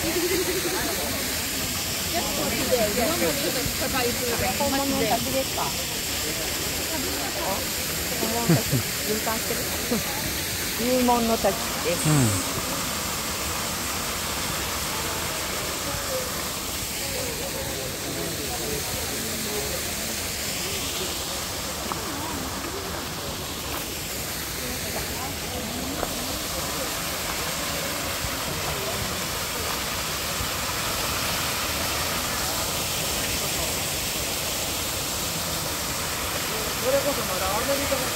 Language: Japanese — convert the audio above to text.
本物の滝です。か本物の滝分担してる入門の滝ですうんそれこそまだアメリカの